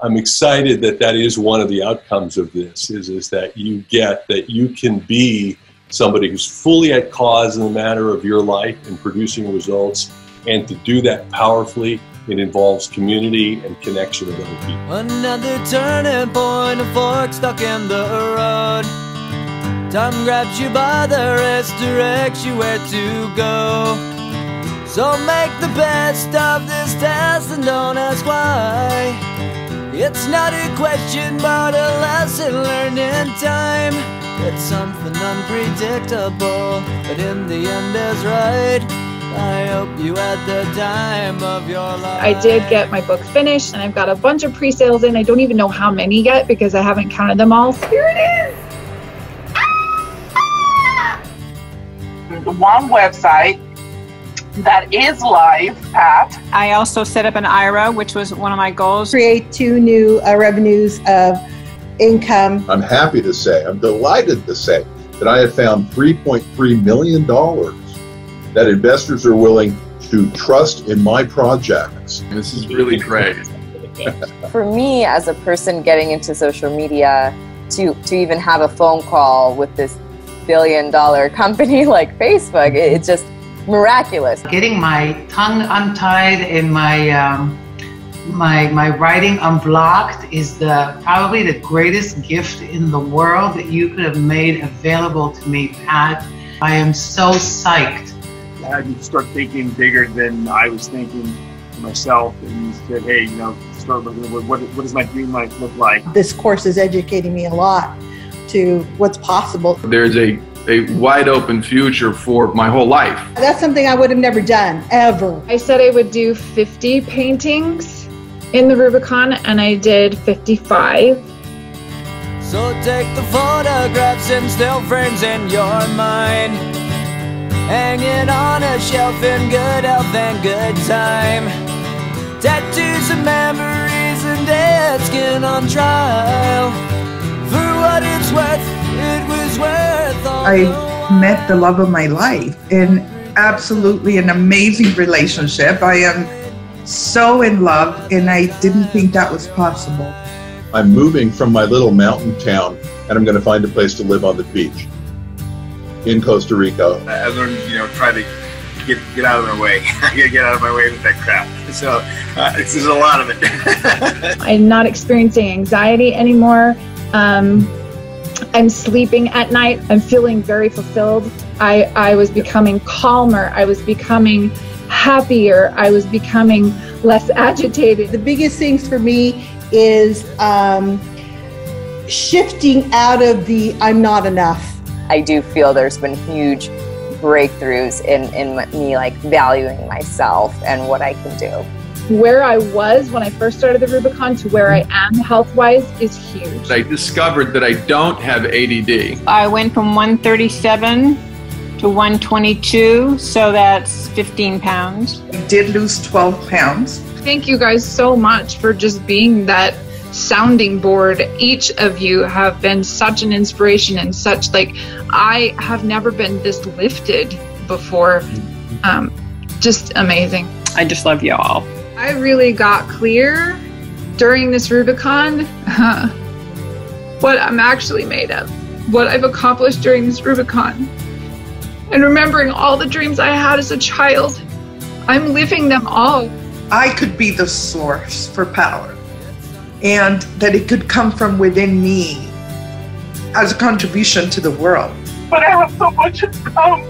I'm excited that that is one of the outcomes of this is, is that you get that you can be somebody who's fully at cause in the matter of your life and producing results and to do that powerfully it involves community and connection with other people. Another turning point, a fork stuck in the road. Time grabs you by the wrist, directs you where to go. So make the best of this test and don't ask why. It's not a question, but a lesson learned in time. It's something unpredictable, but in the end is right. I hope you had the time of your life. I did get my book finished and I've got a bunch of pre-sales in. I don't even know how many yet because I haven't counted them all. Here it is. The one website that is live, Pat. I also set up an IRA, which was one of my goals. Create two new uh, revenues of income. I'm happy to say, I'm delighted to say that I have found $3.3 million that investors are willing to trust in my projects. This is really great. For me, as a person getting into social media, to, to even have a phone call with this billion dollar company like Facebook, it just miraculous. Getting my tongue untied and my um, my my writing unblocked is the probably the greatest gift in the world that you could have made available to me, Pat. I am so psyched had to start thinking bigger than I was thinking for myself and said, hey, you know, start looking at what, what does my dream life look like? This course is educating me a lot to what's possible. There's a, a wide open future for my whole life. That's something I would have never done, ever. I said I would do 50 paintings in the Rubicon, and I did 55. So take the photographs and still frames in your mind. Hanging on a shelf in good health and good time Tattoos and memories and dead skin on trial For what it's worth, it was worth all I met the love of my life in absolutely an amazing relationship. I am so in love and I didn't think that was possible. I'm moving from my little mountain town and I'm going to find a place to live on the beach in Costa Rica. I learned, you know, try to get get out of my way. I gotta get out of my way with that crap. So uh, there's a lot of it. I'm not experiencing anxiety anymore. Um, I'm sleeping at night. I'm feeling very fulfilled. I, I was becoming calmer. I was becoming happier. I was becoming less agitated. The biggest things for me is um, shifting out of the I'm not enough I do feel there's been huge breakthroughs in, in me like valuing myself and what I can do. Where I was when I first started the Rubicon to where I am health wise is huge. I discovered that I don't have ADD. I went from 137 to 122, so that's 15 pounds. I did lose 12 pounds. Thank you guys so much for just being that sounding board. Each of you have been such an inspiration and such like I have never been this lifted before. Um, just amazing. I just love you all. I really got clear during this Rubicon uh, what I'm actually made of, what I've accomplished during this Rubicon. And remembering all the dreams I had as a child, I'm living them all. I could be the source for power and that it could come from within me as a contribution to the world. But I have so much to come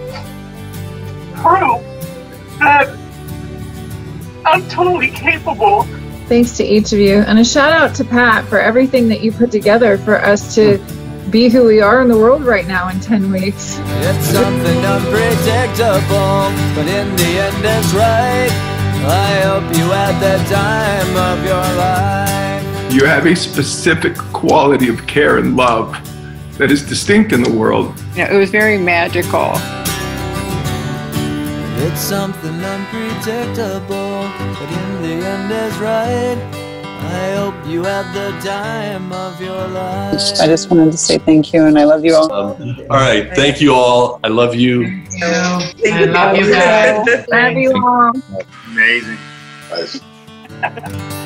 prove that I'm totally capable. Thanks to each of you, and a shout out to Pat for everything that you put together for us to be who we are in the world right now in 10 weeks. It's something unpredictable, but in the end it's right. I hope you had the time of your life. You have a specific quality of care and love that is distinct in the world. Yeah, it was very magical. It's something unpredictable, but in the end is right. I hope you had the time of your life. I just wanted to say thank you and I love you all. Um, all right. Thank you all. I love you. Thank I love you guys. Love you all. Amazing. Nice.